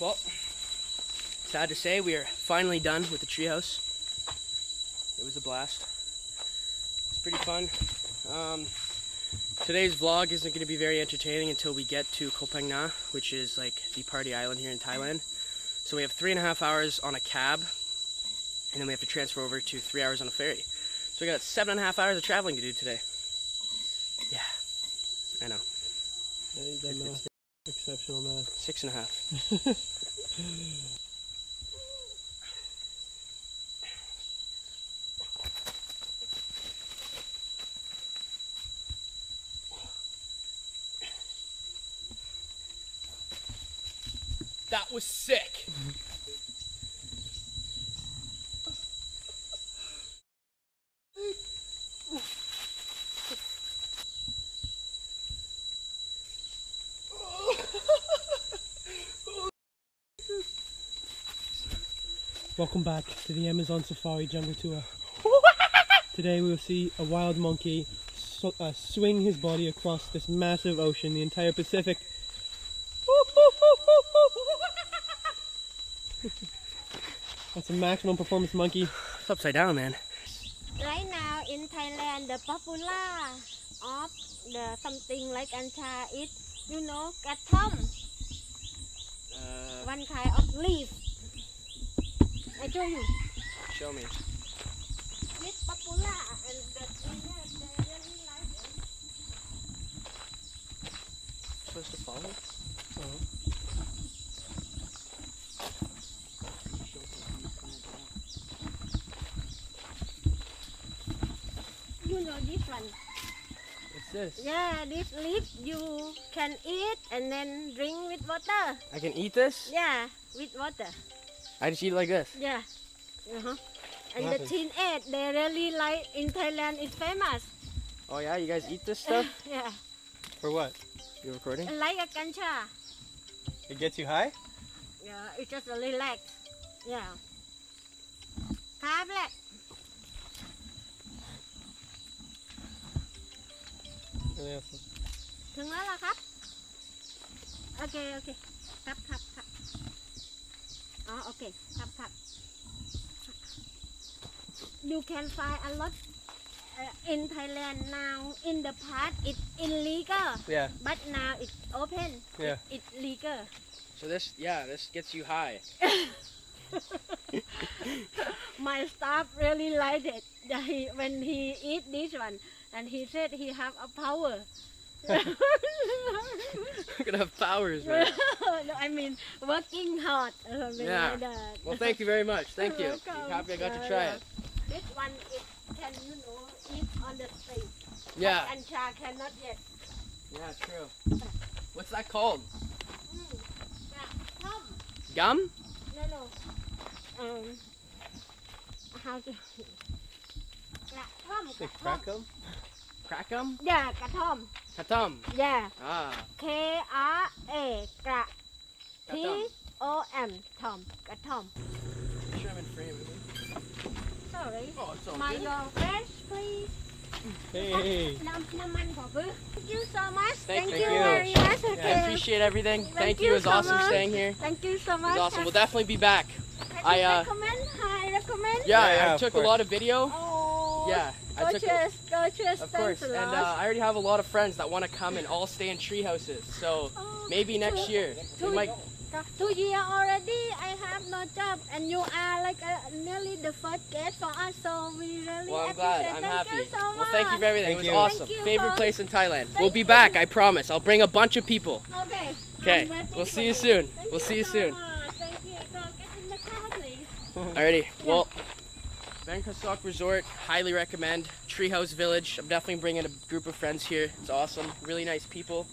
well, sad to say, we are finally done with the treehouse. It was a blast. It's pretty fun. Um, today's vlog isn't going to be very entertaining until we get to Koh Phangan Na, which is like the party island here in Thailand. So we have three and a half hours on a cab, and then we have to transfer over to three hours on a ferry. So we got seven and a half hours of traveling to do today. Yeah, I know. Exceptional math. Six and a half. That was sick. Welcome back to the Amazon Safari Jungle Tour. Today we will see a wild monkey so, uh, swing his body across this massive ocean, the entire Pacific. That's a maximum performance monkey. It's upside down, man. Right now in Thailand, the popular of the something like ganja is, you know, kratom, Uh, one kind of leaf. I show you. show me. It's popular and the cleaner, they really like it. Supposed to follow? Uh-huh. You know this one. What's this? Yeah, this leaf you can eat and then drink with water. I can eat this? Yeah, with water. I just eat it like this. Yeah. Uh huh. And the tin egg, they really like in Thailand. It's famous. Oh yeah, you guys eat this stuff? yeah. For what? You recording? Like a ganja. It gets you high? Yeah, it just relax. Yeah. Tablet. Yes. okay. โอเค โอเค Oh, okay. Cup, cup. You can find a lot uh, in Thailand now. In the past, it's illegal. Yeah. But now it's open. Yeah. It, it's legal. So this, yeah, this gets you high. My staff really liked it. When he eat this one, and he said he have a power. I'm gonna have powers, man. no, I mean working hard or something yeah. like that. Well, thank you very much. Thank you. Happy I got to try it. This one is, can you know eat on the street. Yeah. And cha cannot yet. Yeah, true. What's that called? Mm, yeah, gum. Gum? No, no. Um, how to? Yeah, tom. Say crackum. Crackum. Yeah, tom. Kratom. Yeah. Ah. K R A. Gra. T O M. Tom. Kratom. German frame. Sorry. Oh, it's all My good. your please. Hey. Thank you so much. Thank, thank you, you very much. Yeah, I appreciate everything. Thank, thank you. you. It was so awesome much. staying here. Thank you so much. It was awesome. We'll definitely be back. I, I uh, recommend. I recommend. Yeah, yeah, yeah I took a lot of video. Oh. Yeah. I Go took a, cheers. Go cheers. of course. And uh, I already have a lot of friends that want to come and all stay in tree houses. So Oh, maybe next two- year we two- might. Two year already. I have no job, and you are like uh, nearly the first guest for us. So we really Well, I'm appreciate. glad. I'm thank happy. You so Well, thank you much. for everything. Thank it you. was awesome. Thank you, Favorite folks. place in Thailand. Thank we'll be you. back. I promise. I'll bring a bunch of people. Okay. Okay, we'll see you soon. Thank We'll you see you so soon. much. Thank you. So get in the car, please. Alrighty. Well, Bangkok Resort, highly recommend. Treehouse Village. I'm definitely bringing a group of friends here. It's awesome. Really nice people.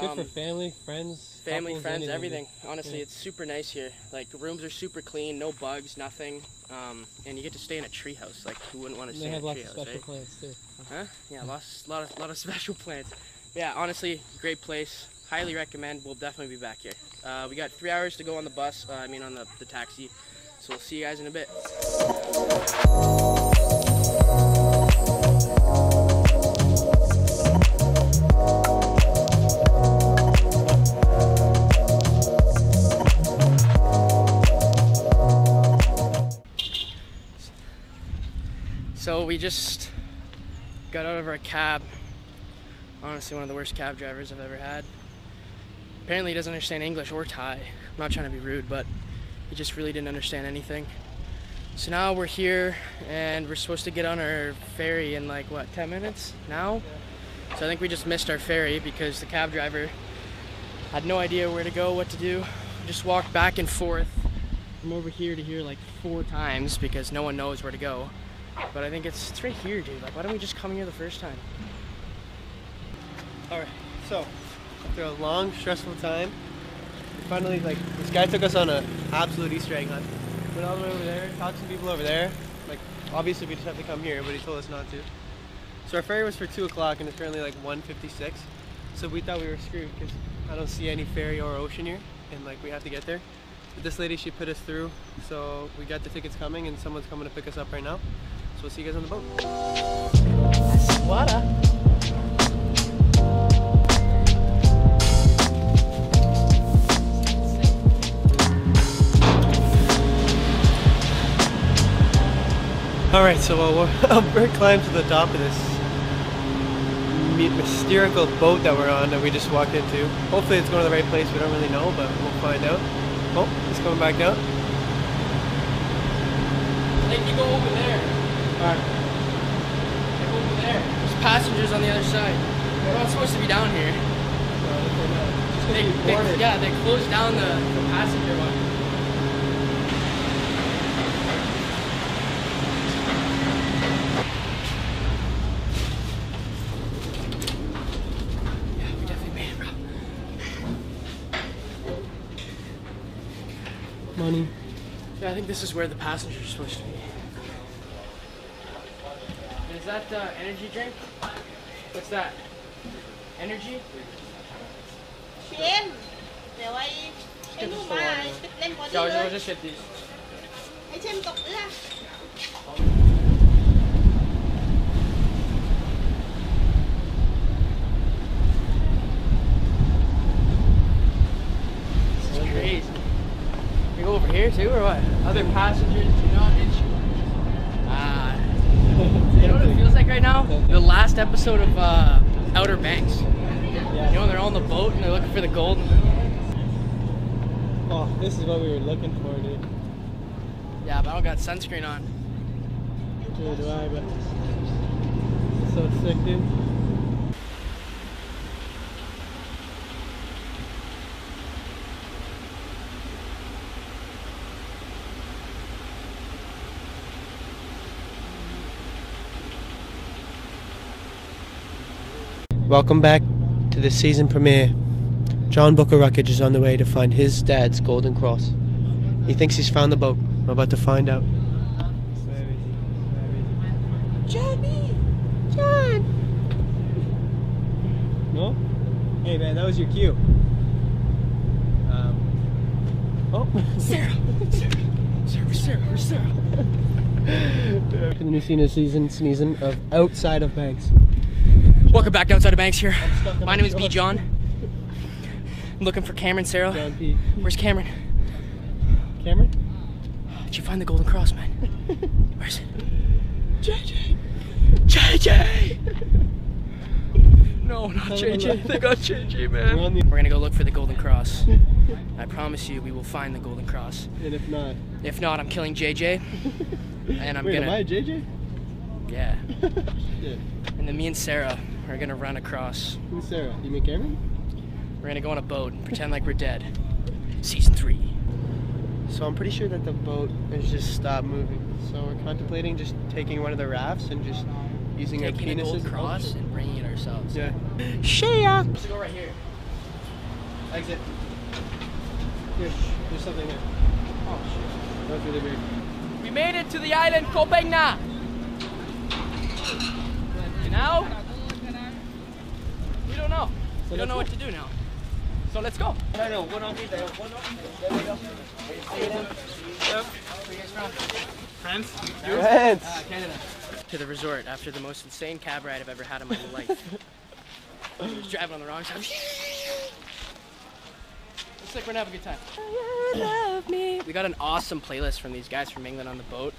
Good Um, for family, friends, family, couples, friends, anything. everything. Honestly, Yeah. it's super nice here. Like the rooms are super clean, no bugs, nothing. Um, and you get to stay in a treehouse. Like who wouldn't want to And stay they in have a lots of treehouse, special right? plants too. Huh? Yeah, lots, lot of, lot of special plants. Yeah, honestly, great place. Highly recommend. We'll definitely be back here. Uh, we got three hours to go on the bus. Uh, I mean, on the, the taxi. So we'll see you guys in a bit. So we just got out of our cab. Honestly, one of the worst cab drivers I've ever had. Apparently he doesn't understand English or Thai. I'm not trying to be rude, but he just really didn't understand anything. So now we're here and we're supposed to get on our ferry in like what, 10 minutes now? So I think we just missed our ferry because the cab driver had no idea where to go, what to do. We just walked back and forth from over here to here like four times because no one knows where to go. But I think it's, it's right here, dude. Like, why don't we just come here the first time? All right. So after a long, stressful time, finally like this guy took us on an absolute Easter egg hunt. Went all the way over there, talked to people over there. Like obviously we just have to come here, but he told us not to. So our ferry was for two o'clock, and it's currently like 1:56. So we thought we were screwed because I don't see any ferry or ocean here, and like we have to get there. But this lady, she put us through, so we got the tickets coming, and someone's coming to pick us up right now. So we'll see you guys on the boat. Water. All right, so uh, we're, we're climbed to the top of this my- mystical boat that we're on that we just walked into. Hopefully, it's going to the right place. We don't really know, but we'll find out. Oh, it's coming back down. I think you go over there. All right. Go over there. There's passengers on the other side. We're not supposed to be down here. They, they, yeah, they closed down the, the passenger one. Yeah, we definitely made it, bro money. Yeah, I think this is where the passengers are supposed to be. Is that uh, energy drink? What's that? Energy? Shame. Now I... I know my... I just get these. I just got this. Too, or what? Other passengers do not issue. Ah. you know what it feels like right now? The last episode of uh, Outer Banks. You know, they're all on the boat and they're looking for the gold. Oh, this is what we were looking for, dude. Yeah, but I don't got sunscreen on. Neither do I, but so sick, dude. Welcome back to the season premiere. John Booker Routledge is on the way to find his dad's Golden Cross. He thinks he's found the boat. We're about to find out. Johnny! John! No? Hey man, that was your cue. Um, oh, Sarah! Sarah! Sarah, Sarah, Sarah. the new scene is season season of Outside of Banks. Welcome back to Outside of Banks here. My name is B. John. I'm looking for Cameron, Sarah. Where's Cameron? Cameron? Did you find the Golden Cross, man? Where is it? JJ! JJ! No, not No, no, JJ. They got JJ, man. We're gonna go look for the Golden Cross. I promise you, we will find the Golden Cross. And if not, If not, I'm killing JJ. And I'm wait, gonna- am I JJ? Yeah. And then me and Sarah are gonna run across. Who's Sarah? You mean Cameron? We're gonna go on a boat and pretend like we're dead. Season three. So I'm pretty sure that the boat has just stopped moving. So we're contemplating just taking one of the rafts and just using our Taking a penises. gold cross and bringing it ourselves. Yeah. Shia! Let's go right here. Exit. Here, there's something there. Oh shit. That was really weird. We made it to the island Koh Phangan. And now we don't know. We don't know what to do now. So let's go. Friends? Friends! Uh, Canada. To the resort after the most insane cab ride I've ever had in my life. I was driving on the wrong side. Looks like we're gonna have a good time. Love me. We got an awesome playlist from these guys from England on the boat.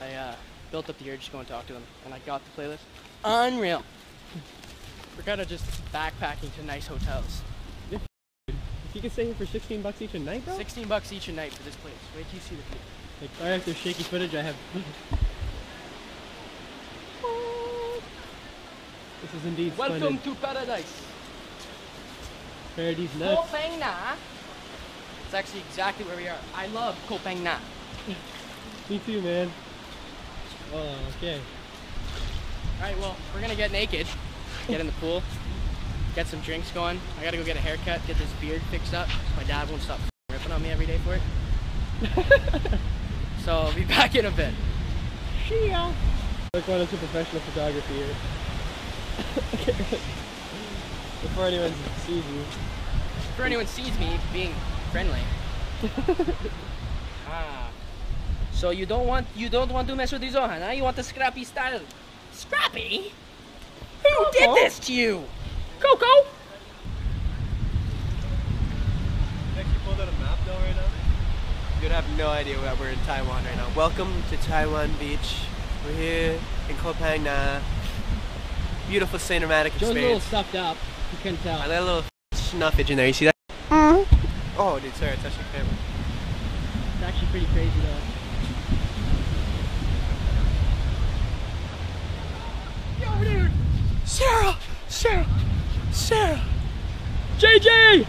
I uh, built up the urge to go and talk to them, and I got the playlist. Unreal. We're kind of just backpacking to nice hotels. If you can stay here for 16 bucks each a night, bro. 16 bucks each a night for this place. Wait till you see the view. Like, if there's shaky footage. I have. this is indeed Welcome splendid. to paradise. Paradise nuts. Koh Phangan. It's actually exactly where we are. I love Koh Phangan. Me too, man. Oh, okay. All right, well, we're gonna get naked, get in the pool, get some drinks going. I gotta go get a haircut, get this beard fixed up. My dad won't stop ripping on me every day for it. so I'll be back in a bit. See ya. Like one into professional photography here. Before anyone sees you. Before anyone sees me being friendly. ah. So you don't want you don't want to mess with the Zohan, huh? You want the scrappy style. Scrappy? Who did this to you? Coco? actually pulled out a map though right now. You'd have no idea that we're in Taiwan right now. Welcome to Taiwan Beach. We're here in Koh Phangan. Beautiful cinematic Joe's a little experience. stuffed up. You can tell. I let a little snuffage in there. You see that? Mm-hmm. Oh, dude, sorry, I touched the camera. It's actually pretty crazy though. Yo, dude! Sarah! Sarah! Sarah! JJ!